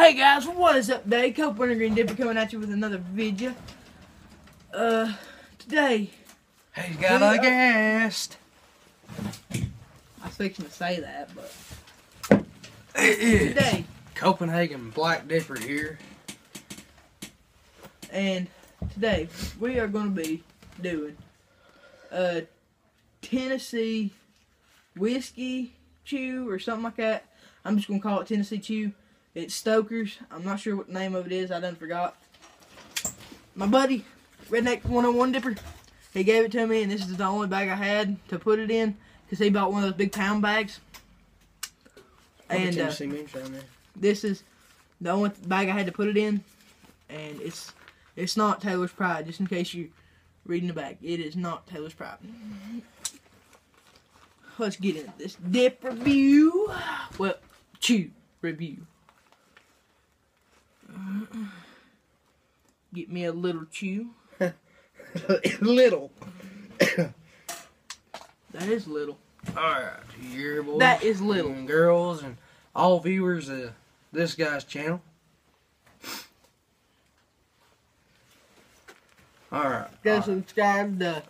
Hey guys, what is up, day? Cope Wintergreen Dipper coming at you with another video. Uh, today, He's got a guest. I was fixing to say that, but It is today, Copenhagen Black Dipper here. and today, we are going to be doing a Tennessee whiskey chew or something like that. I'm just going to call it Tennessee chew. It's Stoker's. I'm not sure what the name of it is. I done forgot. My buddy, Redneck 101 Dipper, he gave it to me, and this is the only bag I had to put it in because he bought one of those big pound bags. And uh, Tennessee moonshine there. this is the only bag I had to put it in, and it's it's not Taylor's Pride. Just in case you're reading the bag, it is not Taylor's Pride. Let's get into this dip review. Well, chew review. Get me a little chew. Little. That is little. Alright, here, boys. That is little. And girls and all viewers of this guy's channel. Alright. Go alright. subscribe to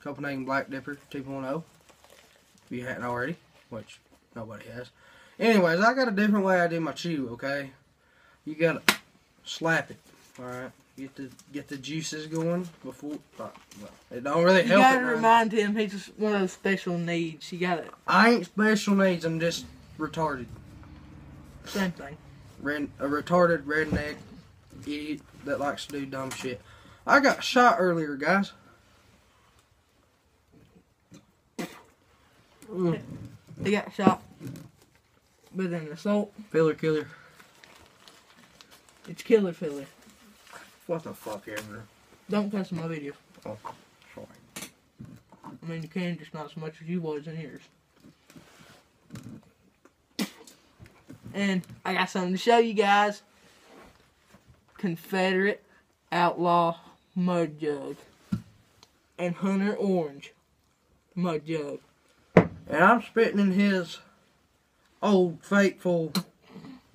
Copenhagen Black Dipper 2.0. If you hadn't already, which nobody has. Anyways, I got a different way I do my chew, okay? You gotta slap it, alright? Get the get the juices going before. Well, it don't really You help. gotta it remind him he's just one of those special needs. You gotta I ain't special needs. I'm just retarded. same thing. Red, a retarded redneck idiot that likes to do dumb shit. I got shot earlier, guys. Mm, He got shot with an assault. filler killer. It's killer filler. What the fuck ever. Don't cuss my video. Oh, sorry. I mean, you can, just not as much as you was in yours. And I got something to show you guys. Confederate Outlaw Mud Jug. And Hunter Orange Mud Jug. And I'm spitting in his old faithful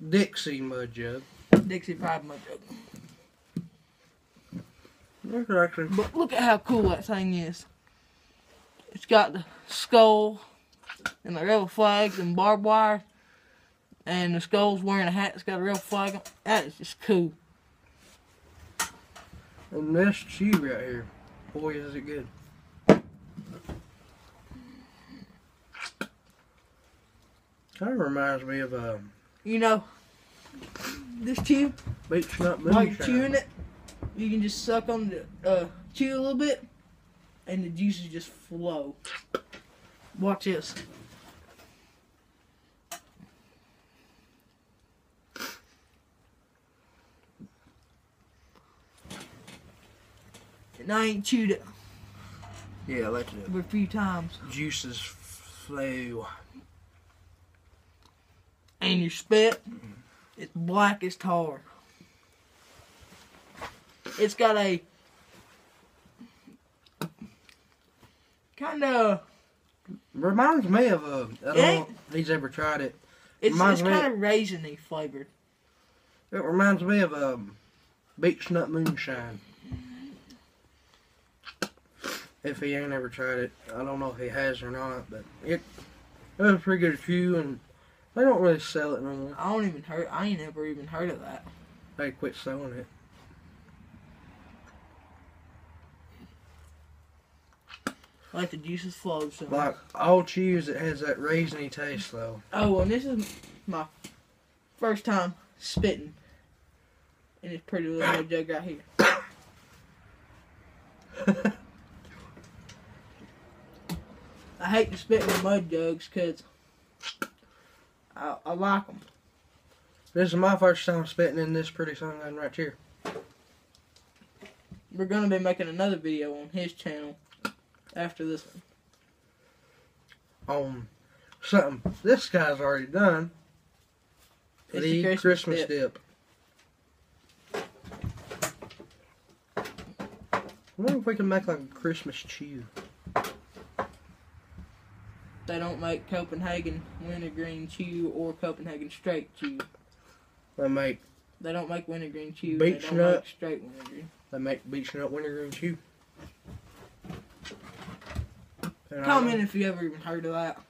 Dixie mud jug. Dixie Pride Mud Jug. Look actually. But look at how cool that thing is. It's got the skull and the rebel flags and barbed wire. And the skull's wearing a hat that's got a rebel flag on. That is just cool. And this chew right here. Boy, is it good. Kind of reminds me of a You know, this beech nut while you're chewing it, you can just suck on the, uh, chew a little bit, and the juices just flow. Watch this. And I ain't chewed it Yeah, let the but a few times. juices flow. And your spit, it's black as tar. It's got a kind of Reminds me of a. I don't know if he's ever tried it. it's, Reminds it's kind of raisiny flavored. It reminds me of um, a beech nut moonshine. If he ain't ever tried it, I don't know if he has or not, but it it was pretty good chew, and they don't really sell it no more. I don't even heard. I ain't ever even heard of that. They quit selling it. Like the juices flow. So. Like all cheese it has that raisiny taste though. Oh, and this is my first time spitting in this pretty little mud jug right here. I hate to spit in mud jugs because I, I like them. This is my first time spitting in this pretty sun gun right here. We're gonna be making another video on his channel after this one. On something this guy's already done. It's the Christmas, Christmas dip. I wonder if we can make like a Christmas chew. They don't make Copenhagen wintergreen chew or Copenhagen straight chew. They make They don't make wintergreen chew. Beech they don't nut. make straight wintergreen. they make beech nut wintergreen chew. And Comment if you ever even heard of that.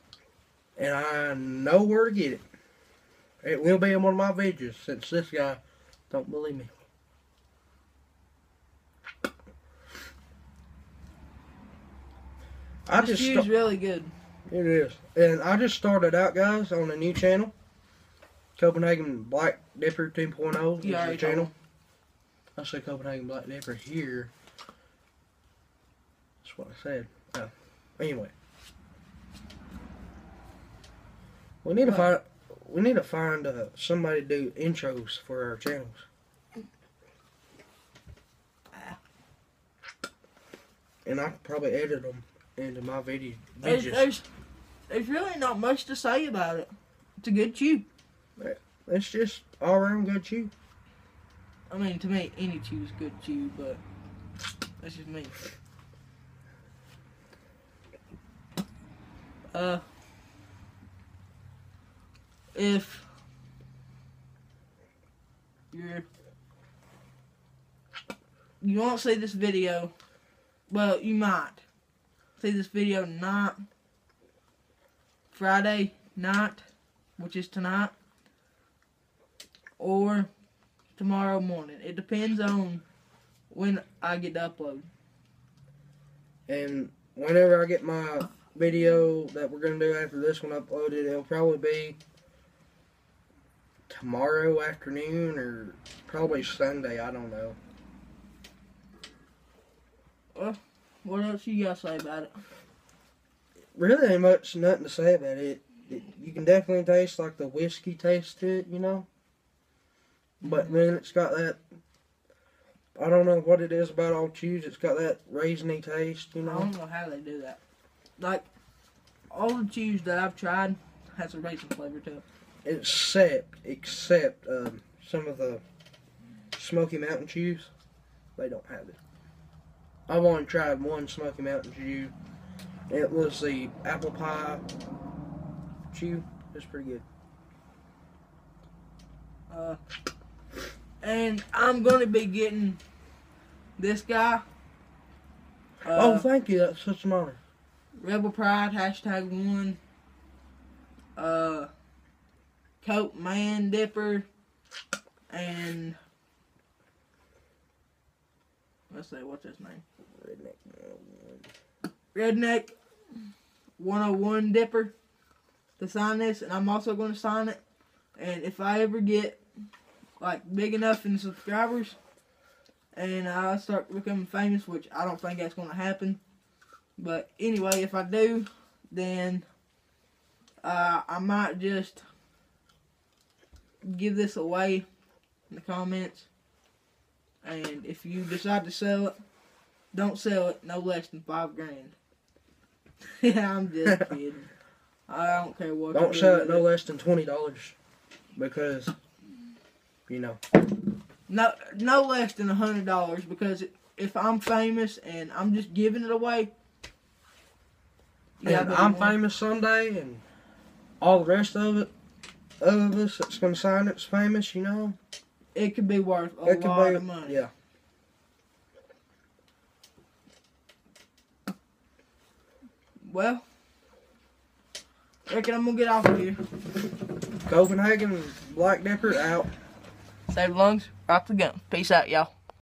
and I know where to get it. It will be in one of my videos since this guy don't believe me. I this just chew's really good. It is, and I just started out, guys, on a new channel, Copenhagen Black Dipper 2.0 is the channel. I say Copenhagen Black Dipper here. That's what I said. Oh. Anyway. We need to find we need to find uh, somebody to do intros for our channels. And I could probably edit them into my video. There's, there's, there's really not much to say about it. It's a good chew. It's just all around good chew. I mean, to me, any chew is good chew, but that's just me. Uh, if you're you won't see this video, well, you might see this video not Friday night, which is tonight, or tomorrow morning. It depends on when I get to upload. And whenever I get my video that we're gonna do after this one uploaded, it'll probably be tomorrow afternoon or probably Sunday. I don't know. What else you gotta say about it? Really, ain't much nothing to say about it. it. You can definitely taste like the whiskey taste to it, you know. But then it's got that. I don't know what it is about all chews. It's got that raisiny taste, you know. I don't know how they do that. Like all the chews that I've tried has a raisin flavor to it. Except, except um, some of the Smoky Mountain chews, they don't have it. I've only tried one Smoky Mountain chew. It was the apple pie chew. It's pretty good. Uh, and I'm gonna be getting this guy. oh, Uh, thank you. That's such an honor. Rebel Pride hashtag one. Uh, Coat Man Dipper, and let's see what's his name. Redneck 101 Dipper to sign this, and I'm also going to sign it. And if I ever get like big enough in subscribers, and I start becoming famous, which I don't think that's going to happen, but anyway, if I do, then uh, I might just give this away in the comments. And if you decide to sell it, don't sell it no less than five grand. yeah, I'm just kidding. I don't care what. Don't sell it no less than twenty dollars, because you know. No, no less than a hundred dollars because if I'm famous and I'm just giving it away, but I'm famous someday, and all the rest of it, of us that's gonna sign it's famous, you know. It could be worth a It could lot be, of money. yeah. Well, reckon I'm gonna get off of here. Copenhagen Black Dipper out. Save lungs, rock the gun. Peace out, y'all.